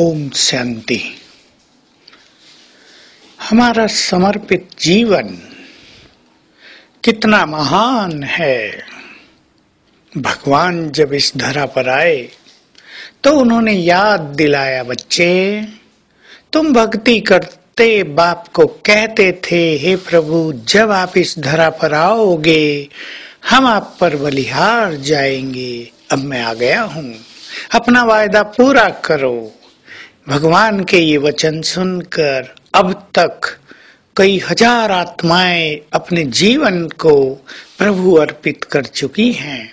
ओम शांति। हमारा समर्पित जीवन कितना महान है। भगवान जब इस धरा पर आए तो उन्होंने याद दिलाया, बच्चे, तुम भक्ति करते, बाप को कहते थे, हे प्रभु, जब आप इस धरा पर आओगे, हम आप पर बलिहार जाएँगे। अब मैं आ गया हूँ। अपना वायदा पूरा करो। भगवान के ये वचन सुनकर अब तक कई हज़ार आत्माएँ अपने जीवन को प्रभु अर्पित कर चुकी हैं।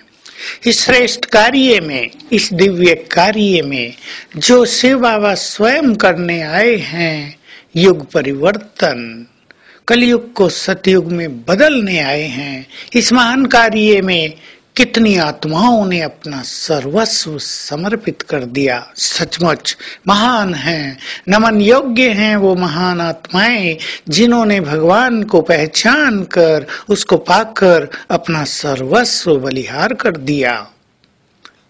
इस श्रेष्ठ कार्य में, इस दिव्य कार्य में, जो शिव बाबा स्वयं करने आए हैं, युग परिवर्तन, कलयुग को सतयुग में बदलने आए हैं। इस महान कार्य में कितनी आत्माओं ने अपना सर्वस्व समर्पित कर दिया। सचमुच महान हैं, नमन योग्य हैं वो महान आत्माएँ, जिन्होंने भगवान को पहचान कर, उसको पाकर अपना सर्वस्व बलिहार कर दिया।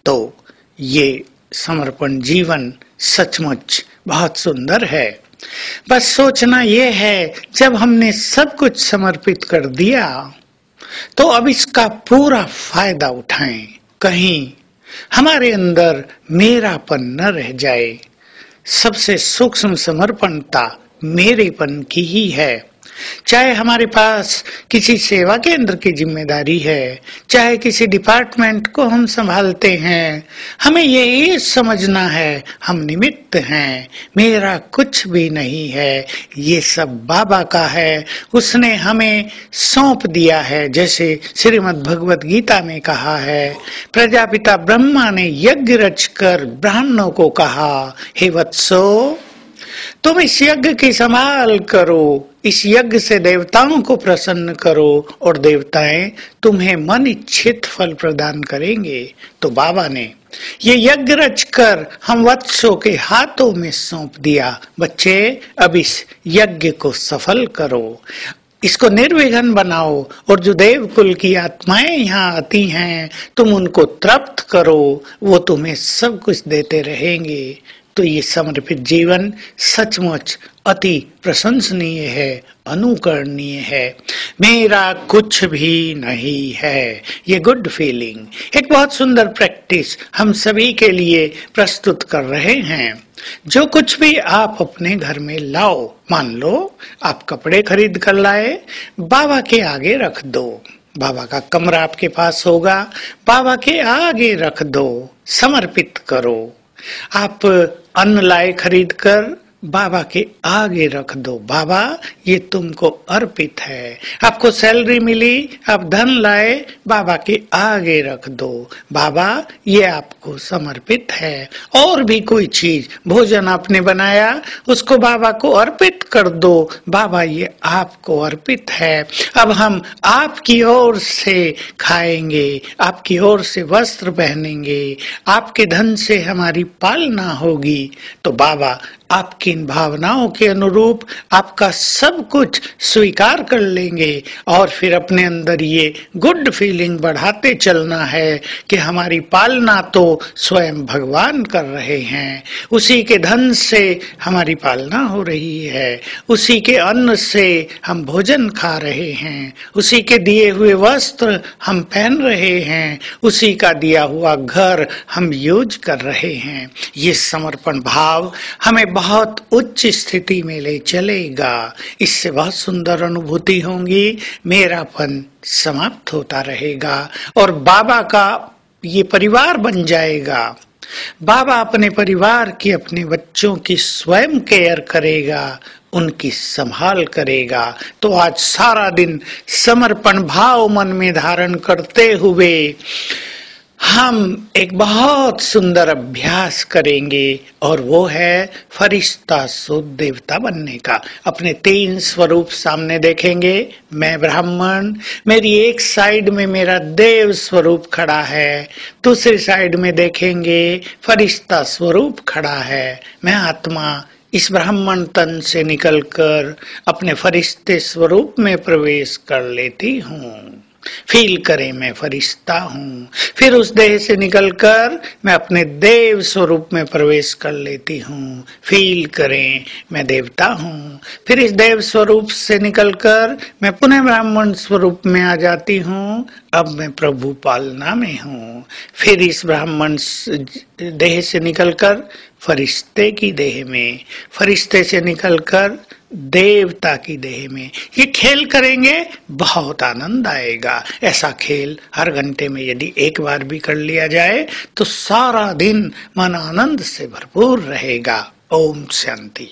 तो ये समर्पण जीवन सचमुच बहुत सुंदर है। बस सोचना यह है, जब हमने सब कुछ समर्पित कर दिया तो अब इसका पूरा फ़ायदा उठाएँ। कहीं हमारे अंदर मेरापन न रह जाए। सबसे सूक्ष्म समर्पणता मेरेपन की ही है। चाहे हमारे पास किसी सेवा केंद्र की ज़िम्मेदारी है, चाहे किसी डिपार्टमेंट को हम संभालते हैं, हमें ये समझना है, हम निमित्त हैं, मेरा कुछ भी नहीं है, ये सब बाबा का है, उसने हमें सौंप दिया है, जैसे श्रीमद् भगवत गीता में कहा है, प्रजापिता ब्रह्मा ने यज्ञ रचकर ब्राह्मणों को कहा, हे वत्सो तुम इस यज्ञ की संभाल करो, इस यज्ञ से देवताओं को प्रसन्न करो और देवताएँ तुम्हें मन इच्छित फल प्रदान करेंगे। तो बाबा ने ये यज्ञ रच कर हम वत्सों के हाथों में सौंप दिया। बच्चे, अब इस यज्ञ को सफल करो। इसको निर्विघन बनाओ और जो देव कुल की आत्माएँ यहाँ आती हैं, तुम उनको तृप्त करो। वो तुम्हें सब कुछ देते रहेंगे। तो ये समर्पित जीवन सचमुच अति प्रशंसनीय है, अनुकरणीय है। मेरा कुछ भी नहीं है। ये गुड फीलिंग एक बहुत सुंदर प्रैक्टिस हम सभी के लिए प्रस्तुत कर रहे हैं। जो कुछ भी आप अपने घर में लाओ, मान लो, आप कपड़े खरीद कर लाए, बाबा के आगे रख दो। बाबा का कमरा आपके पास होगा, बाबा के आगे रख दो, समर्पित करो। आप अन्न लाए खरीद कर बाबा के आगे रख दो। बाबा, ये तुमको अर्पित है। आपको सैलरी मिली, आप धन लाए, बाबा के आगे रख दो। बाबा, ये आपको समर्पित है। और भी कोई चीज़, भोजन आपने बनाया, उसको बाबा को अर्पित कर दो। बाबा, ये आपको अर्पित है। अब हम आपकी ओर से खाएँगे, आपकी ओर से वस्त्र पहनेंगे, आपके धन से हमारी पालना होगी। तो बाबा आपकी इन भावनाओं के अनुरूप आपका सब कुछ स्वीकार कर लेंगे और फिर अपने अंदर ये गुड फीलिंग बढ़ाते चलना है कि हमारी पालना तो स्वयं भगवान कर रहे हैं। उसी के धन से हमारी पालना हो रही है। उसी के अन्न से हम भोजन खा रहे हैं। उसी के दिए हुए वस्त्र हम पहन रहे हैं। उसी का दिया हुआ घर हम यूज़ कर रहे हैं। ये समर्पण भाव हमें बहुत उच्च स्थिति में ले चलेगा। इससे बहुत सुंदर अनुभूति होंगी। मेरापन समाप्त होता रहेगा और बाबा का ये परिवार बन जाएगा। बाबा अपने परिवार की अपने बच्चों की स्वयं केयर करेगा, उनकी संभाल करेगा। तो आज सारा दिन समर्पण भाव मन में धारण करते हुए हम एक बहुत सुंदर अभ्यास करेंगे और वो है फरिश्ता शुद्ध देवता बनने का। अपने तीन स्वरूप सामने देखेंगे। मैं ब्राह्मण, मेरी एक साइड में मेरा देव स्वरूप खड़ा है। दूसरी साइड में देखेंगे फरिश्ता स्वरूप खड़ा है। मैं आत्मा इस ब्राह्मण तन से निकलकर अपने फरिश्ते स्वरूप में प्रवेश कर लेती हूँ। फील करें, मैं फरिश्ता हूँ। फिर उस देह से निकलकर मैं अपने देव स्वरूप में प्रवेश कर लेती हूँ। फील करें, मैं देवता हूँ। फिर इस देव स्वरूप से निकलकर मैं पुनः ब्राह्मण स्वरूप में आ जाती हूँ। अब मैं प्रभु पालना में हूँ। फिर इस ब्राह्मण देह से निकलकर फरिश्ते की देह में, फरिश्ते से निकलकर देवता की देह में। ये खेल करेंगे, बहुत आनंद आएगा। ऐसा खेल हर घंटे में यदि एक बार भी कर लिया जाए तो सारा दिन मन आनंद से भरपूर रहेगा। ओम शांति।